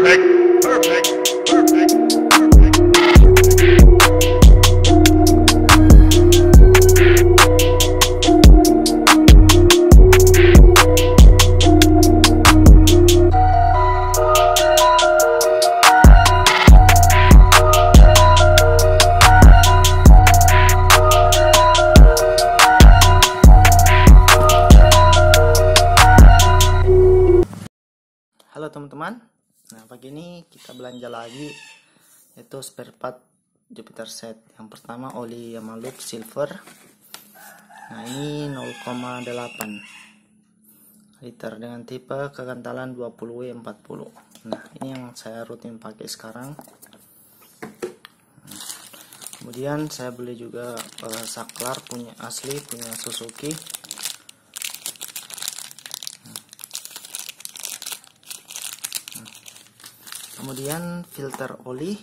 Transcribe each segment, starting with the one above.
Perfect. Belanja lagi yaitu spare part Jupiter set. Yang pertama oli Yamaluk silver. Nah ini 0,8 liter dengan tipe kegantalan 20W40. Nah ini yang saya rutin pakai sekarang. Kemudian saya beli juga eh, saklar punya asli punya Suzuki kemudian filter oli.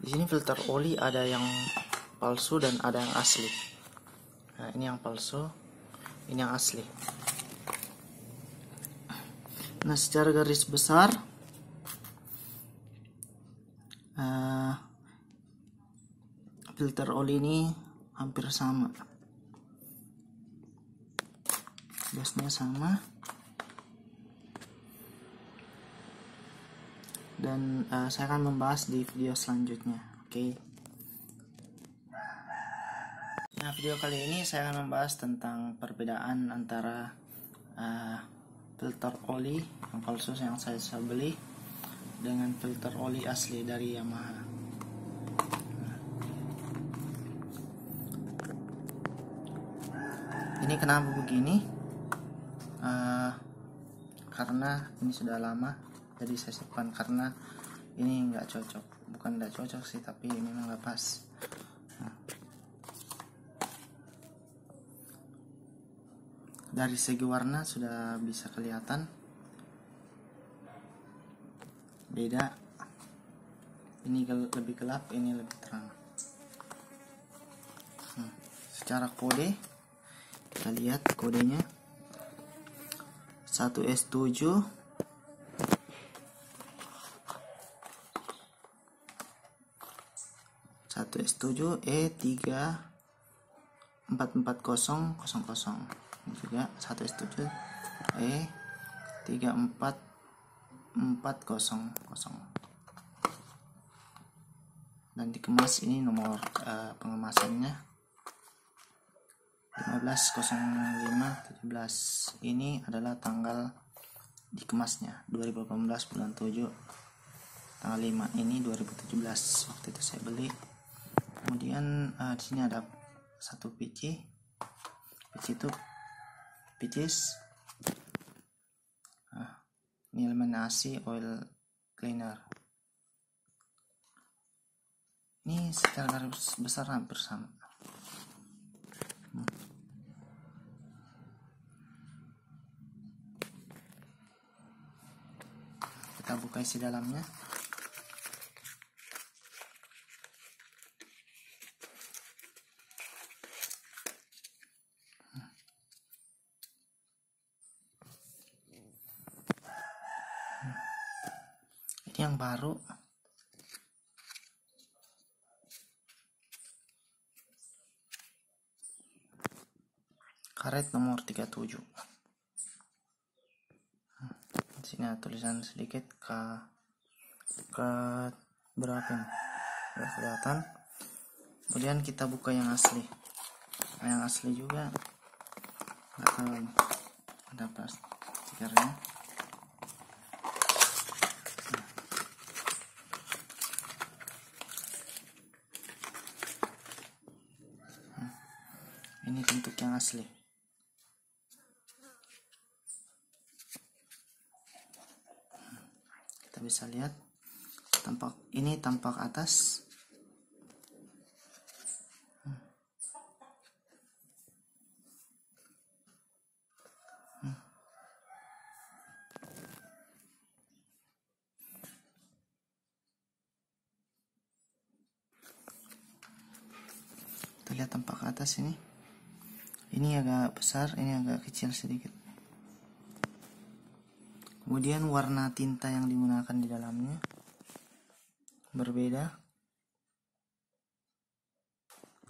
Di sini filter oli ada yang palsu dan ada yang asli. Nah ini yang palsu ini yang asli. Nah secara garis besar eh, filter oli ini hampir sama. Gasnya sama dan uh, saya akan membahas di video selanjutnya oke okay? nah video kali ini saya akan membahas tentang perbedaan antara uh, filter oli yang palsu yang saya, saya beli dengan filter oli asli dari Yamaha ini kenapa begini uh, karena ini sudah lama jadi saya simpan karena ini nggak cocok. Bukan nggak cocok sih tapi memang nggak pas. Nah. dari segi warna sudah bisa kelihatan. Beda. Ini lebih gelap ini lebih terang. Hmm. secara kode kita lihat kodenya. 1S7 1 S7 E3 44000 ini juga 1 S7 E 34400 dan dikemas ini nomor uh, pengemasannya. 150517 ini adalah tanggal dikemasnya 2018 bulan 7 tanggal 5 ini 2017 waktu itu saya beli kemudian uh, di sini ada satu PC PC itu PCs nah, ini elemen AC oil cleaner. Ini secara garis besar hampir sama. Hmm. kita buka isi dalamnya ini yang baru karet nomor 37 di sini ada tulisan sedikit ke ke berapa Gak kelihatan. Kemudian kita buka yang asli. Nah, yang asli juga nggak tahu ini. Ada stikernya? Ini bentuk yang asli kita bisa lihat tampak ini tampak atas. Kita lihat tampak atas ini. Ini agak besar ini agak kecil sedikit kemudian warna tinta yang digunakan di dalamnya berbeda.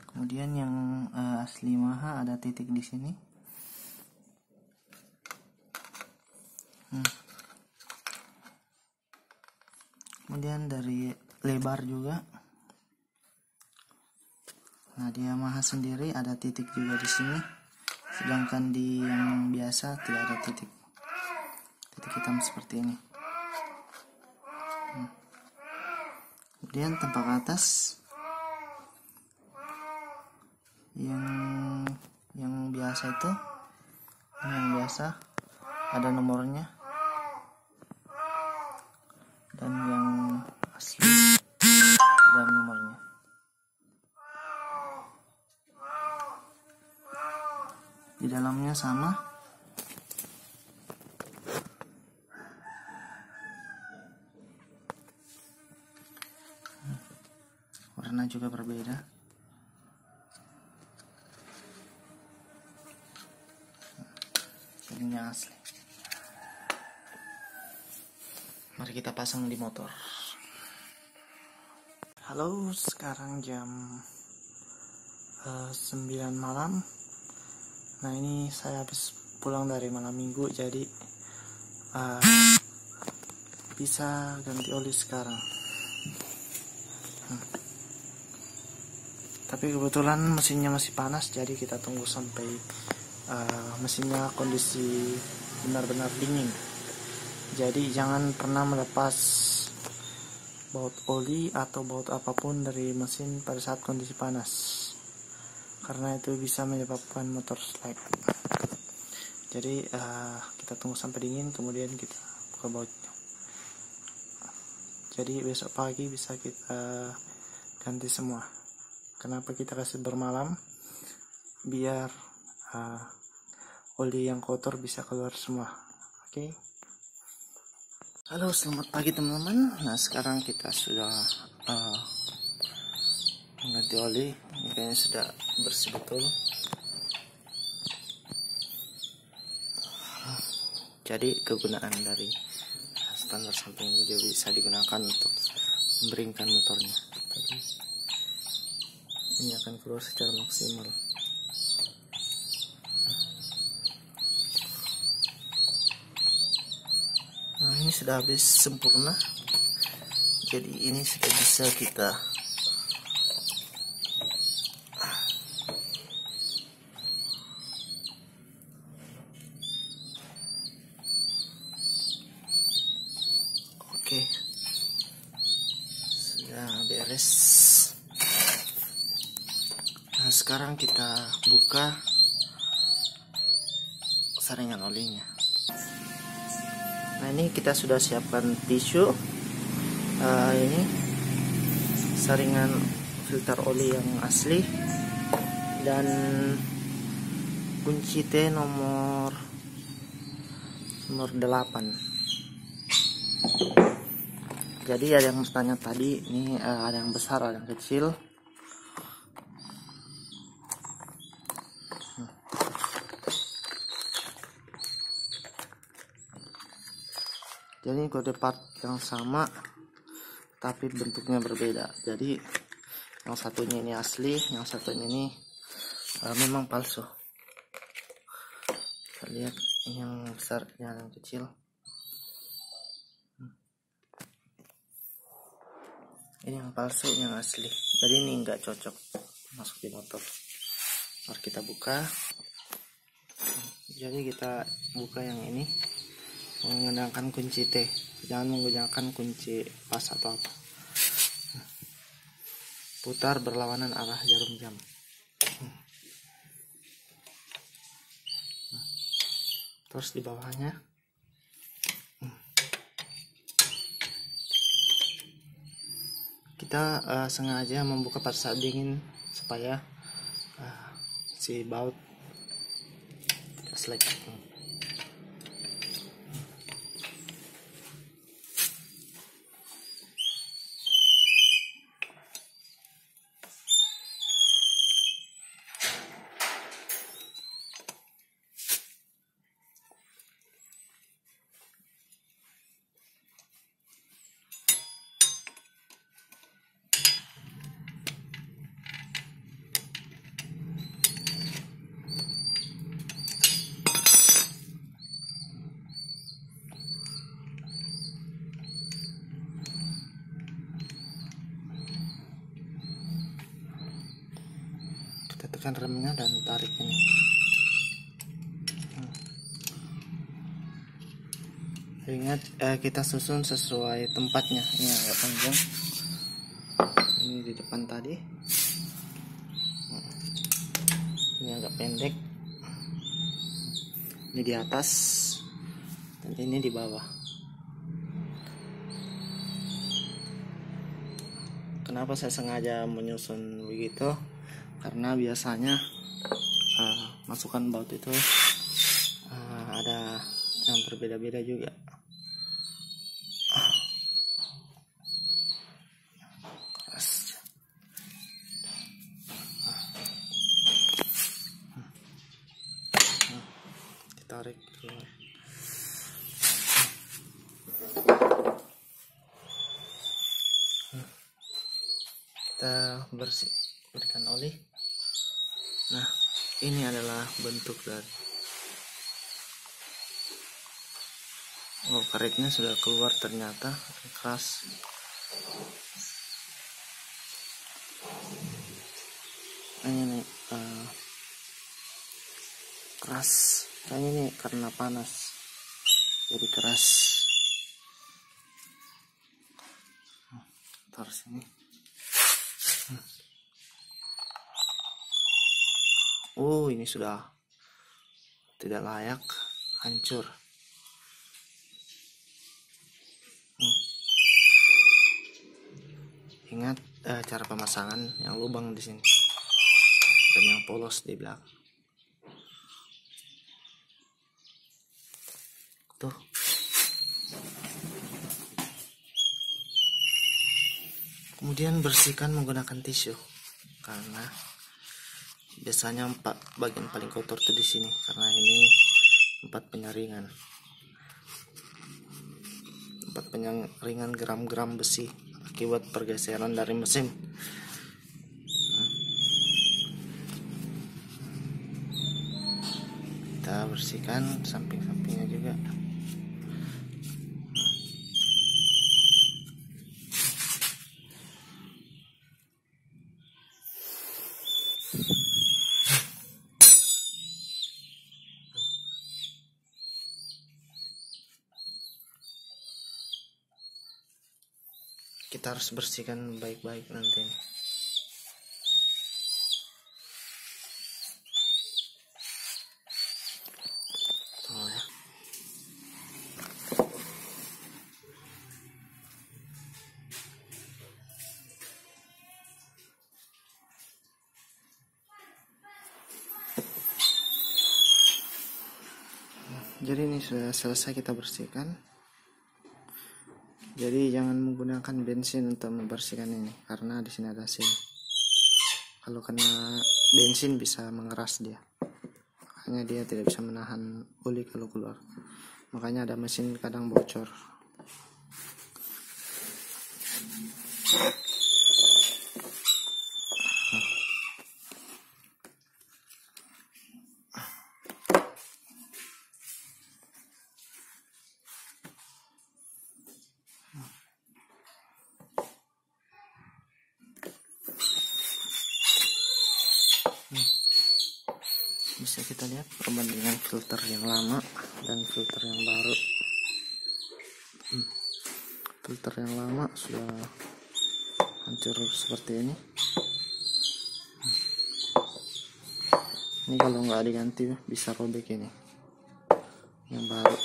Kemudian yang uh, asli maha ada titik di sini. Hmm. kemudian dari lebar juga. Nah dia maha sendiri ada titik juga di sini. Sedangkan di yang biasa tidak ada titik titik hitam seperti ini. Hmm. kemudian tampak atas yang yang biasa itu yang biasa ada nomornya dan yang asli dan nomornya. Di dalamnya sama warna juga berbeda. Ini asli. Mari kita pasang di motor. Halo sekarang jam uh, eh, 9 malam. Nah ini saya habis pulang dari malam minggu jadi uh, bisa ganti oli sekarang. Hmm. Tapi kebetulan mesinnya masih panas jadi kita tunggu sampai uh, mesinnya kondisi benar-benar dingin. Jadi jangan pernah melepas baut oli atau baut apa pun dari mesin pada saat kondisi panas karena itu bisa menyebabkan motor slack jadi uh, kita tunggu sampai dingin kemudian kita buka bautnya. Jadi besok pagi bisa kita ganti semua kenapa kita kasih bermalam? Biar uh, oli yang kotor bisa keluar semua. Oke? Okay? halo selamat pagi teman-teman. Nah sekarang kita sudah uh, mengganti oli. Ini kayaknya sudah bersih betul. Jadi kegunaan dari standar samping ini juga bisa digunakan untuk memberingkan motornya ini akan keluar secara maksimal. Nah ini sudah habis sempurna. Jadi ini sudah bisa kita oke. Sudah beres nah sekarang kita buka saringan olinya. Nah ini kita sudah siapkan tisu. Uh, ini saringan filter oli yang asli. Dan kunci T nomor nomor 8 jadi ada yang bertanya tadi ini uh, ada yang besar ada yang kecil jadi kode part yang sama tapi bentuknya berbeda. Jadi yang satunya ini asli yang satunya ini uh, memang palsu. Kita lihat yang besar yang kecil. Ini yang palsu yang asli. Jadi ini enggak cocok. Masuk di motor. Mari kita buka. Jadi kita buka yang ini menggunakan kunci T jangan menggunakan kunci pas atau apa. Putar berlawanan arah jarum jam. Terus di bawahnya. Kita uh, sengaja membuka pada saat dingin supaya uh, si baut tidak selek tekan remnya dan tarik ini. Ingat eh, kita susun sesuai tempatnya. Ini agak panjang. Ini di depan tadi. Ini agak pendek. Ini di atas. Dan ini di bawah. Kenapa saya sengaja menyusun begitu karena biasanya uh, masukan baut itu uh, ada yang berbeda-beda juga keras ditarik keluar kita bersih berikan oli nah ini adalah bentuk dari oh karetnya sudah keluar ternyata keras. Ini nih eh, keras. Kayaknya ini karena panas jadi keras. Taruh sini Oh, ini sudah tidak layak, hancur. Hmm. Ingat eh, cara pemasangan yang lubang di sini dan yang polos di belakang. Tuh. Kemudian bersihkan menggunakan tisu karena biasanya empat bagian paling kotor tuh di sini karena ini empat penyaringan. Empat penyaringan gram-gram besi akibat pergeseran dari mesin. Kita bersihkan samping-sampingnya juga kita harus bersihkan baik-baik nanti ya. jadi ini sudah selesai kita bersihkan jadi jangan menggunakan bensin untuk membersihkan ini karena di sini ada sin kalau kena bensin bisa mengeras dia. Makanya dia tidak bisa menahan oli kalau keluar. Makanya ada mesin kadang bocor bisa kita lihat perbandingan filter yang lama dan filter yang baru. Hmm. filter yang lama sudah hancur seperti ini. Hmm. ini kalau nggak diganti bisa robek ini. Yang baru.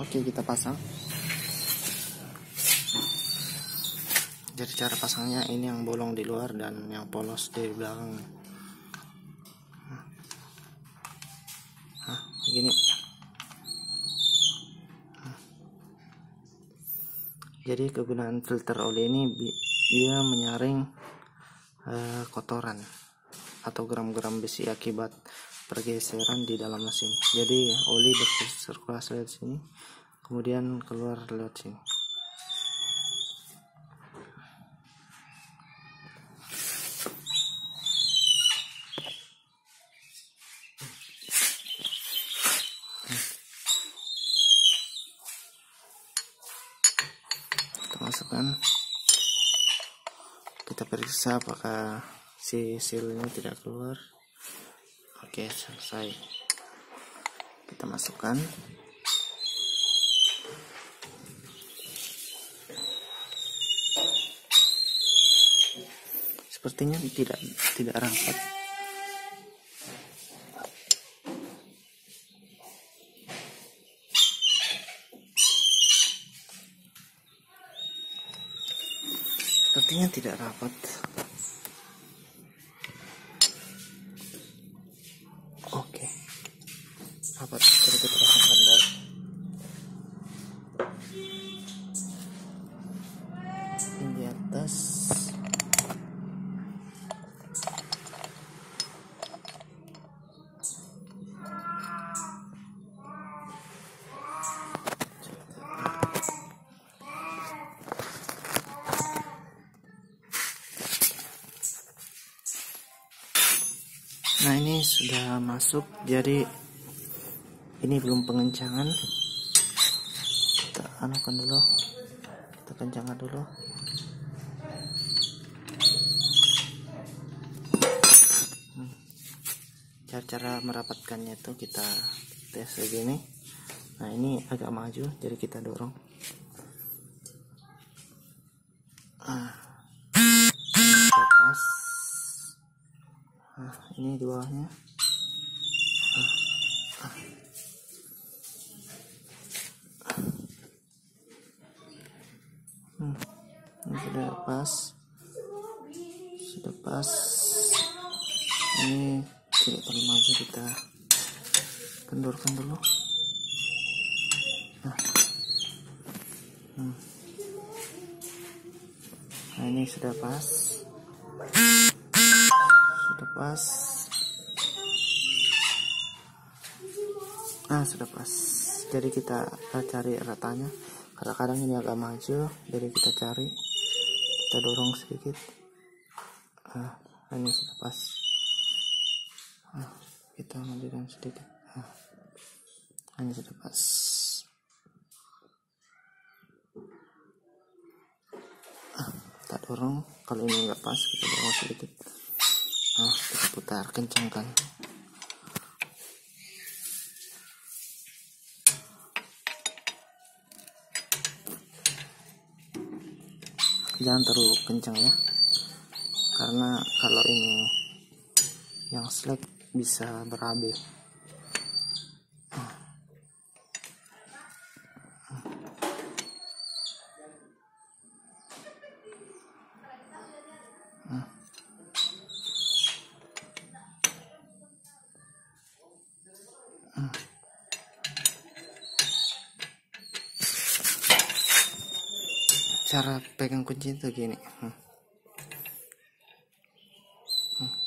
Oke kita pasang jadi cara pasangnya ini yang bolong di luar dan yang polos di belakang. Nah, begini jadi kegunaan filter oli ini dia menyaring eh, kotoran atau gram-gram besi akibat pergeseran di dalam mesin. Jadi oli bersirkulasi lewat sini kemudian keluar lewat sini masukkan. Kita periksa apakah si silnya tidak keluar. Oke selesai. Kita masukkan. Sepertinya tidak tidak rapat sepertinya tidak rapat. Oke. Rapat terus kita masuk jadi ini belum pengencangan. Kita anukan dulu. Kita kencangkan dulu. Hmm. cara-cara merapatkannya itu kita tes begini nah ini agak maju jadi kita dorong. Ah. Lepas Nah, ini di bawahnya. Nah, ini sudah pas. Sudah pas. Nah sudah pas. Jadi kita cari ratanya. Kadang-kadang ini agak maju jadi kita cari. Kita dorong sedikit. Ah ini sudah pas. Ah, kita majukan sedikit. Ah, ini sudah pas kita dorong kalau ini nggak pas kita dorong sedikit Nah, kita putar kencangkan. Jangan terlalu kencang ya. Karena kalau ini yang slack bisa berabe.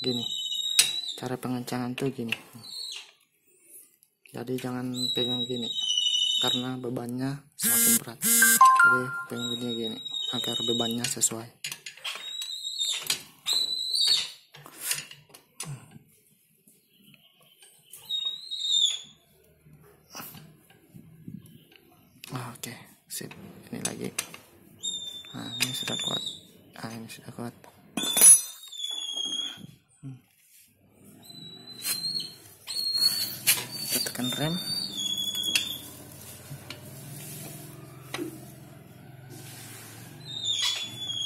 Gini. Cara pengencangan tuh gini. Jadi jangan pegang gini. Karena bebannya semakin berat. Jadi pegang gini gini agar bebannya sesuai Ah, oke sip ini lagi Nah, ini sudah kuat. Ah, ini sudah kuat. Hmm. Kita tekan rem.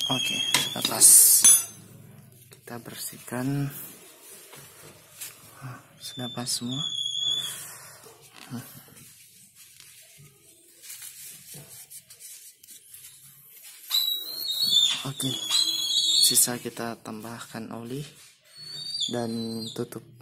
Oke, pas. Kita bersihkan. Ah, sudah pas semua. Oke, sisa kita tambahkan oli dan tutup.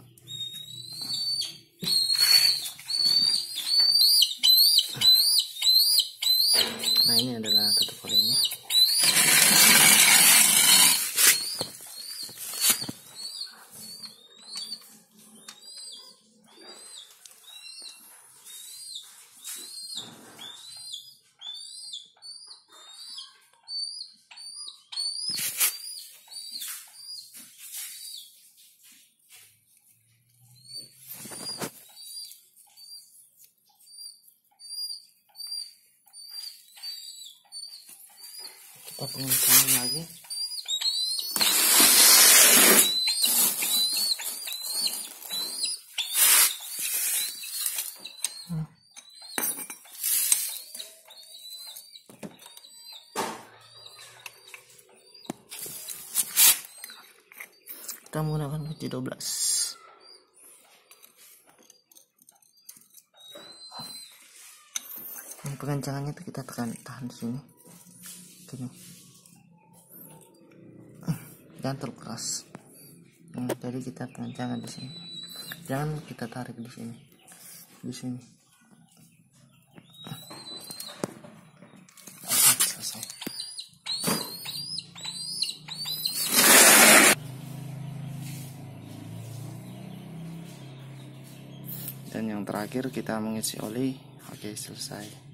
Kita pengencangin lagi. Kita menggunakan kunci 12 yang pengencangannya itu kita tekan tahan di sini. Gini terlalu keras. Hmm, jadi kita pengencangan di sini. Jangan kita tarik di sini. Di sini. Dan yang terakhir kita mengisi oli. Oke selesai